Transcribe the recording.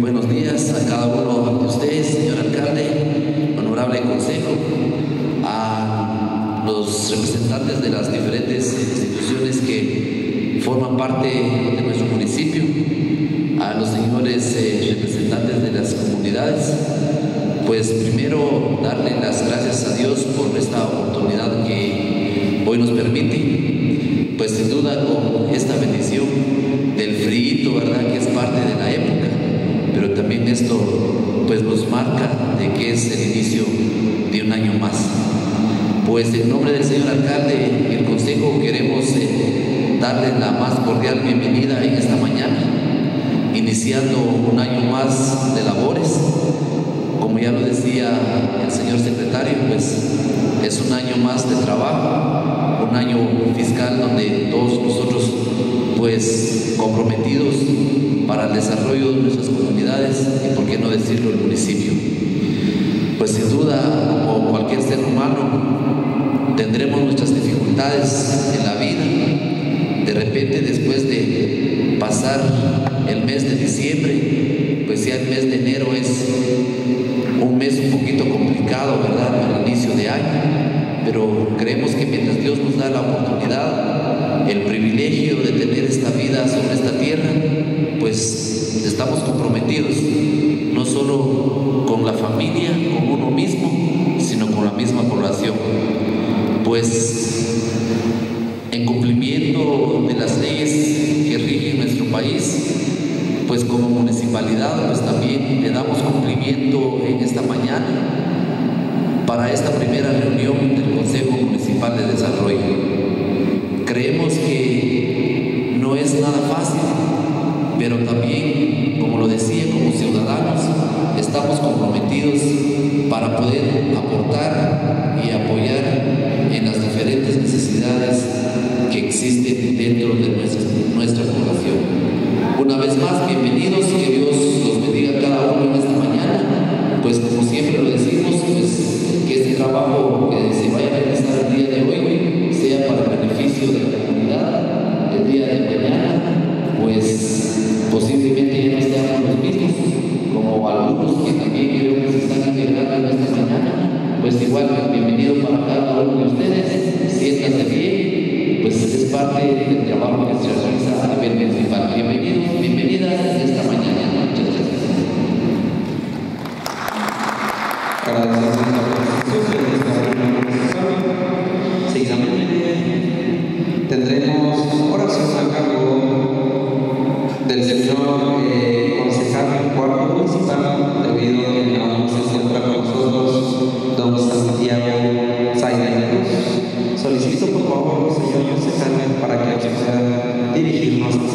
Buenos días a cada uno de ustedes, señor alcalde, honorable consejo, a los representantes de las diferentes instituciones que forman parte de nuestro municipio, a los señores eh, representantes de las comunidades. Pues primero darle las gracias a Dios por esta oportunidad que hoy nos permite, pues sin duda con esta bendición del frío, ¿verdad? Que es parte de la época pero también esto pues nos marca de que es el inicio de un año más. Pues en nombre del señor alcalde y el consejo queremos eh, darle la más cordial bienvenida en esta mañana, iniciando un año más de labores. Como ya lo decía el señor secretario, pues es un año más de trabajo, un año fiscal donde todos nosotros pues comprometidos para el desarrollo de nuestras comunidades y por qué no decirlo el municipio. Pues sin duda, como cualquier ser humano, tendremos nuestras dificultades en la vida. De repente, después de pasar el mes de diciembre, pues ya el mes de enero es un mes un poquito complicado, ¿verdad? Para el inicio de año. Pero creemos que mientras Dios nos da la oportunidad, el privilegio de tener esta vida sobre esta tierra, pues estamos comprometidos, no solo con la familia, con uno mismo, sino con la misma población. Pues en cumplimiento de las leyes que rigen nuestro país, pues como municipalidad, pues también le damos cumplimiento en esta mañana para esta primera reunión del Consejo Municipal de Desarrollo. Creemos que no es nada fácil, pero también, como lo decía, como ciudadanos, estamos comprometidos para poder aportar y apoyar en las diferentes necesidades que existen dentro de nuestra, población. Una vez más, bienvenidos, que Dios Pues igual, bienvenido para cada uno de ustedes, siéntanse bien, pues es parte del trabajo que se realiza a nivel municipal. Bienvenidos, bienvenidas esta mañana. Muchas gracias. Agradecemos esta. Seguidamente tendremos oración a cargo del señor eh, dirigir o nosso